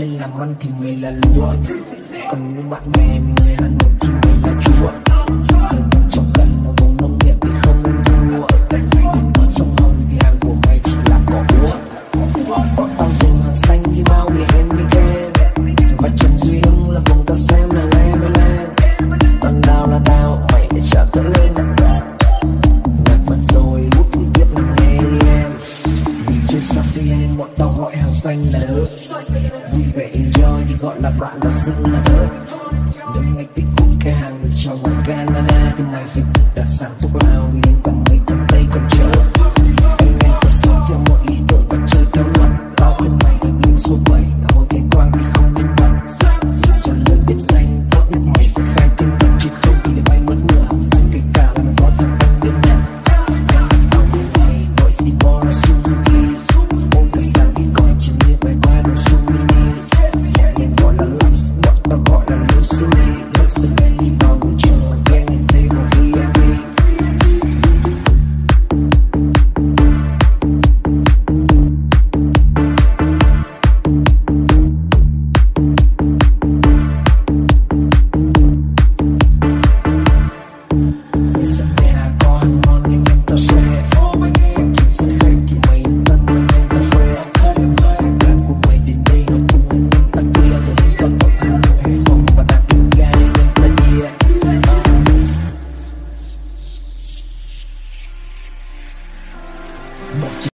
lên làm ăn thì người là lúa còn những bạn bè người là. nội xanh là được vui vẻ, enjoy thì gọi là bạn đã xứng là được nếu mày thích cũng cái hàng được trong ngoài Canada thì mày phải tự đặt sản thuốc lào nên còn mấy tháng tay còn chờ. Em ta sống theo mọi lý tưởng và chơi theo luật. Tao khuyên mày lên số 7